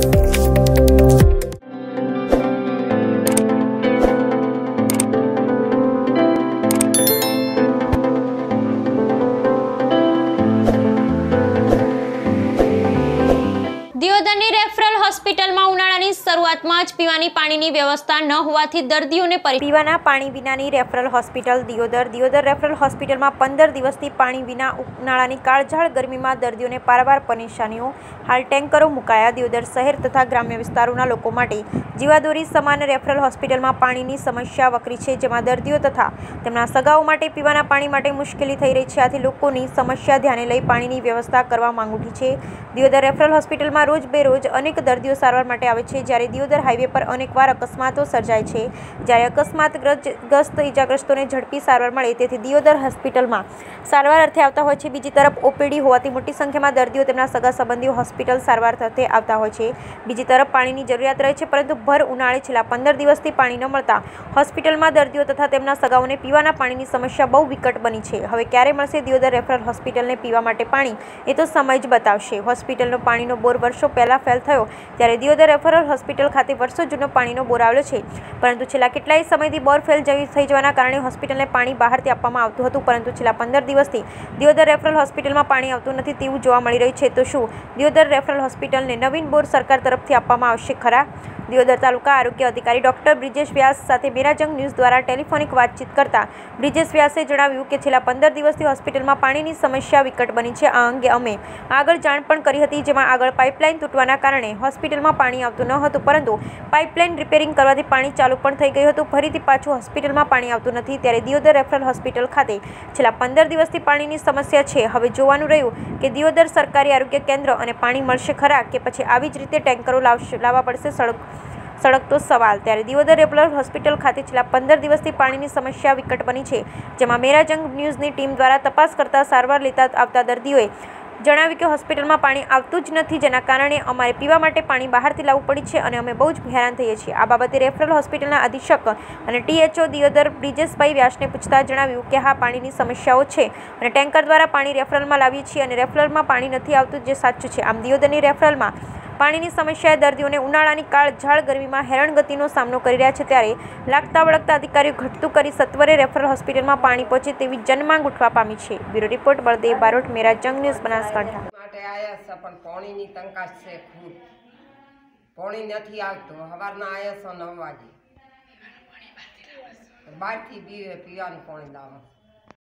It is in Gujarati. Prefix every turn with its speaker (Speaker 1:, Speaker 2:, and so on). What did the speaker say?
Speaker 1: દિયોદરની હોસ્પિટલમાં શરૂઆતમાં જ પીવાની પાણીની વ્યવસ્થા ન હોવાથી દર્દીઓને
Speaker 2: પીવાના પાણી વિનાની referral hospital Deodar. Deodar referral હોસ્પિટલમાં પંદર દિવસથી પાણી વિના ઉનાળાની કાળઝાળ, ગરમીમાં દર્દીઓને પારવાર પરેશાનીઓ. હાલ ટેન્કરો મુકાયા દિયોદર શહેર તથા ગ્રામ્ય વિસ્તારોના લોકો માટે. જીવાદોરી સમાન રેફરલ હોસ્પિટલમાં પાણીની સમસ્યા વકરી છે, જેમાં દર્દીઓ તથા તેમના સગાઓ માટે પીવાના પાણી માટે મુશ્કેલી થઈ રહી છે. આથી લોકોની સમસ્યા ધ્યાને લઈ પાણીની વ્યવસ્થા કરવા માંગ છે. દિયોદર રેફરલ હોસ્પિટલમાં રોજ બેરોજ અનેક દર્દીઓ સારવાર માટે આવે છે. જ્યારે દિયોદર હાઈવે પર અનેકવાર અકસ્માતો સર્જાય છે. જ્યારે અકસ્માતગ્રસ્ત ઇજાગ્રસ્તોને ઝડપી સારવાર મળે તેથી દિયોદર હોસ્પિટલમાં સારવાર અર્થે આવતા હોય છે. બીજી તરફ ઓપીડી હોવાથી મોટી સંખ્યામાં દર્દીઓ તેમના સગા સંબંધીઓ હોસ્પિટલ સારવાર અર્થે આવતા હોય છે. બીજી તરફ પાણીની જરૂરિયાત રહે છે, પરંતુ ભર ઉનાળે છેલ્લા પંદર દિવસથી પાણી ન મળતા હોસ્પિટલમાં દર્દીઓ તથા તેમના સગાઓને પીવાના પાણીની સમસ્યા બહુ વિકટ બની છે. હવે ક્યારે મળશે દિયોદર રેફરલ હોસ્પિટલને પીવા માટે પાણી? એ તો સમય જ બતાવશે. હોસ્પિટલનો પાણીનો બોર વર્ષો પહેલાં ફેલ થયો, ત્યારે દિયોદર રેફરલ હોસ્પિટલ ખાતે વર્ષો જૂનો પાણીનો બોર આવેલો છે. પરંતુ છેલ્લા કેટલાય સમયથી બોર ફેલ જઈ થઈ જવાના કારણે હોસ્પિટલને પાણી બહારથી આપવામાં આવતું હતું. પરંતુ છેલ્લા પંદર દિવસથી દિયોદર રેફરલ હોસ્પિટલમાં પાણી આવતું નથી તેવું જોવા મળી રહ્યું છે. તો શું દિયોદર રેફરલ હોસ્પિટલને નવીન બોર સરકાર તરફથી આપવામાં આવશે ખરા? દિયોદર તાલુકા આરોગ્ય અધિકારી ડોક્ટર બ્રિજેશ વ્યાસ સાથે મેરાજંગ ન્યૂઝ દ્વારા ટેલિફોનિક વાતચીત કરતા બ્રિજેશ વ્યાસે જણાવ્યું કે છેલ્લા પંદર દિવસથી હોસ્પિટલમાં પાણીની સમસ્યા વિકટ બની છે. આ અંગે અમે આગળ જાણ પણ કરી હતી, જેમાં આગળ પાઇપલાઇન તૂટવાના કારણે હોસ્પિટલમાં પાણી આવતું ન હતું, પરંતુ પાઇપલાઇન રિપેરિંગ કરવાથી પાણી ચાલુ પણ થઈ ગયું હતું. ફરીથી પાછું હોસ્પિટલમાં પાણી આવતું નથી, ત્યારે દિયોદર રેફરલ હોસ્પિટલ ખાતે છેલ્લા પંદર દિવસથી પાણીની સમસ્યા છે. હવે જોવાનું રહ્યું કે દિયોદર સરકારી આરોગ્ય કેન્દ્ર અને પાણી મળશે ખરા કે પછી આવી જ રીતે ટેન્કરો લાવશે, લાવવા પડશે સડક સળગતો સવાલ. ત્યારે દિયોદર રેફરલ હોસ્પિટલ ખાતે છેલ્લા પંદર દિવસથી પાણીની સમસ્યા વિકટ બની છે, જેમાં મેરાજંગ ન્યૂઝની ટીમ દ્વારા તપાસ કરતા સારવાર લેતા આવતા દર્દીઓએ જણાવ્યું કે હોસ્પિટલમાં પાણી આવતું જ નથી, જેના કારણે અમારે પીવા માટે પાણી બહારથી લાવવું પડે છે અને અમે બહુ જ હેરાન થઈએ છીએ. આ બાબતે રેફરલ હોસ્પિટલના અધિક્ષક અને ટીએચઓ દિયોદર બ્રિજેશભાઈ વ્યાસને પૂછતા જણાવ્યું કે હા, પાણીની સમસ્યાઓ છે અને ટેન્કર દ્વારા પાણી રેફરલમાં લાવીએ છીએ અને રેફરલમાં પાણી નથી આવતું જે સાચું છે. આમ દિયોદરની રેફરલમાં પાણીની સમસ્યાએ દર્દીઓને ઉનાળાની કાળઝાળ ગરમીમાં હેરાનગતિનો સામનો કરી રહ્યા છે ત્યારે લાગતા વળગતા અધિકારીઓ ઘટતું કરી સત્વરે રેફરલ હોસ્પિટલમાં પાણી પહોંચે તેવી જનમાંગ ઉઠવા પામી છે. Bureau report, Baldev Barot, Mera Jung news, Banaskantha.
Speaker 3: પણ નથી આવતું, સવારના આવ્યા છો નવ વાગે. બહારથી પીવે, પીવાનું પાણી લાવે.